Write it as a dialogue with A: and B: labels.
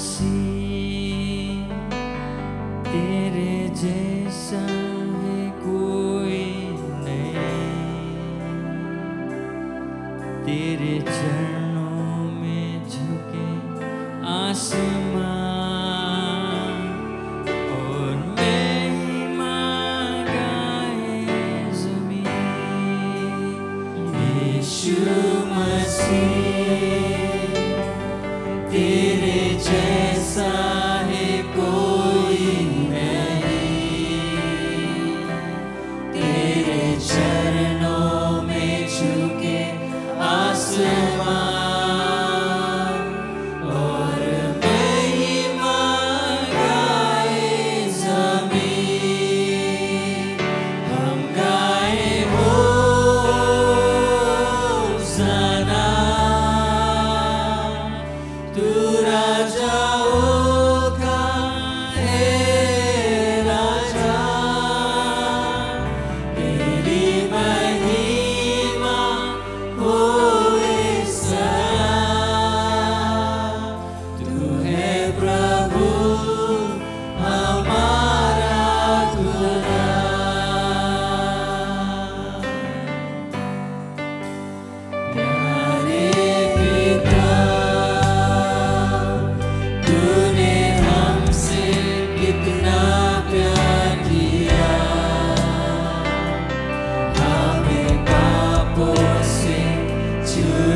A: सी तेरे जैसा कोई तेरे चरणों में झुके आसमान to